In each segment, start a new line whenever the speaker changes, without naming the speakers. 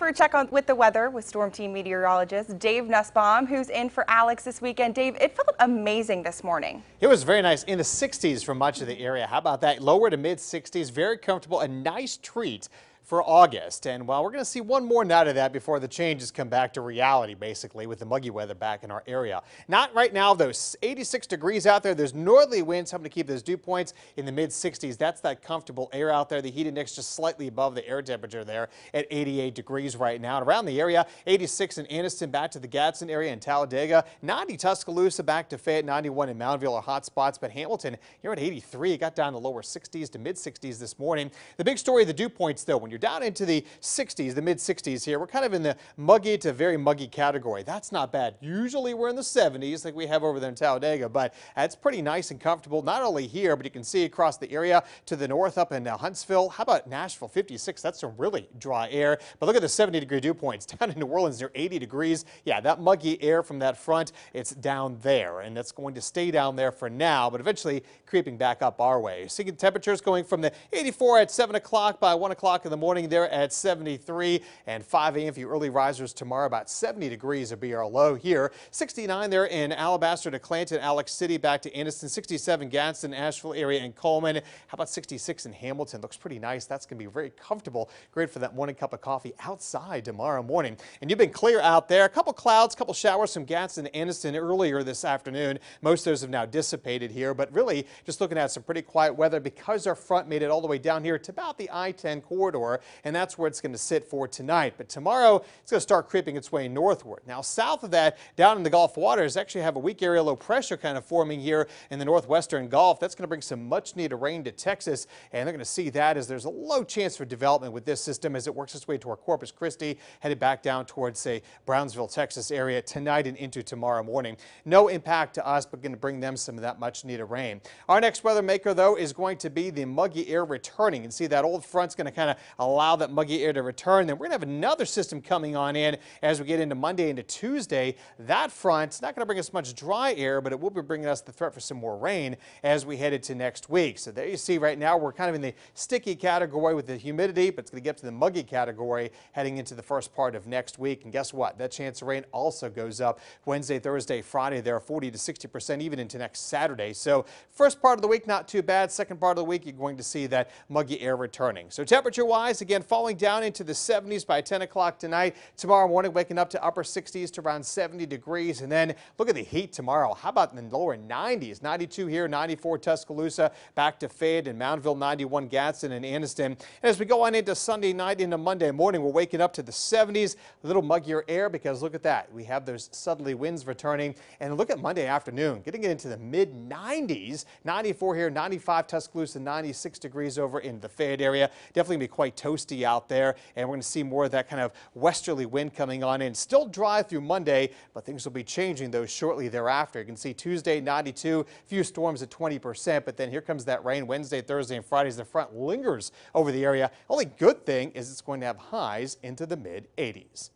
For a check on with the weather with Storm Team meteorologist Dave Nussbaum, who's in for Alex this weekend. Dave, it felt amazing this morning.
It was very nice in the 60s for much of the area. How about that? Lower to mid 60s, very comfortable, a nice treat for August. And while we're going to see one more night of that before the changes come back to reality, basically, with the muggy weather back in our area. Not right now, though. 86 degrees out there. There's northerly winds helping to keep those dew points in the mid 60s. That's that comfortable air out there. The heat index just slightly above the air temperature there at 88 degrees right now. And around the area, 86 in Anniston, back to the Gadsden area in Talladega, 90 Tuscaloosa, back to Fayette, 91 in Moundville are hot spots. But Hamilton, you're at 83. It got down to lower 60s to mid 60s this morning. The big story of the dew points, though, when you're down into the 60s, the mid 60s here. We're kind of in the muggy to very muggy category. That's not bad. Usually we're in the 70s like we have over there in Talladega, but it's pretty nice and comfortable, not only here, but you can see across the area to the north up in uh, Huntsville. How about Nashville, 56? That's some really dry air. But look at the 70 degree dew points down in New Orleans near 80 degrees. Yeah, that muggy air from that front, it's down there, and it's going to stay down there for now, but eventually creeping back up our way. Seeing temperatures going from the 84 at 7 o'clock by 1 o'clock in the morning there at 73 and 5 a.m. for you early risers tomorrow. About 70 degrees will be our low here. 69 there in Alabaster to Clanton, Alex City, back to Anniston. 67 Gadsden, Ashville area, and Cullman. How about 66 in Hamilton? Looks pretty nice. That's going to be very comfortable. Great for that morning cup of coffee outside tomorrow morning. And you've been clear out there. A couple clouds, couple showers from Gadsden to Anniston earlier this afternoon. Most of those have now dissipated here, but really just looking at some pretty quiet weather because our front made it all the way down here to about the I-10 corridor, and that's where it's going to sit for tonight. But tomorrow, it's going to start creeping its way northward. Now, south of that, down in the Gulf waters, actually have a weak area low pressure kind of forming here in the northwestern Gulf. That's going to bring some much needed rain to Texas, and they're going to see that as there's a low chance for development with this system as it works its way toward Corpus Christi, headed back down towards, say, Brownsville, Texas area tonight and into tomorrow morning. No impact to us, but going to bring them some of that much needed rain. Our next weather maker, though, is going to be the muggy air returning. And see that old front's going to kind of allow that muggy air to return. Then we're going to have another system coming on in as we get into Monday into Tuesday. That front's not going to bring us much dry air, but it will be bringing us the threat for some more rain as we head into next week. So there you see right now we're kind of in the sticky category with the humidity, but it's going to get to the muggy category heading into the first part of next week. And guess what? That chance of rain also goes up Wednesday, Thursday, Friday. There are 40 to 60 percent even into next Saturday. So first part of the week, not too bad. Second part of the week, you're going to see that muggy air returning. So temperature wise, again, falling down into the 70s by 10 o'clock tonight. Tomorrow morning, waking up to upper 60s to around 70 degrees. And then look at the heat tomorrow. How about in the lower 90s? 92 here, 94 Tuscaloosa, back to Fayette and Moundville, 91 Gadsden and Anniston. And as we go on into Sunday night into Monday morning, we're waking up to the 70s, a little muggier air because look at that. We have those southerly winds returning. And look at Monday afternoon, getting it into the mid 90s, 94 here, 95 Tuscaloosa, 96 degrees over in the Fayette area. Definitely be quite toasty out there. And we're going to see more of that kind of westerly wind coming on in. Still dry through Monday, but things will be changing though shortly thereafter. You can see Tuesday 92, few storms at 20%, but then here comes that rain Wednesday, Thursday, and Friday as the front lingers over the area. Only good thing is it's going to have highs into the mid 80s.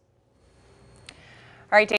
All right, Dave.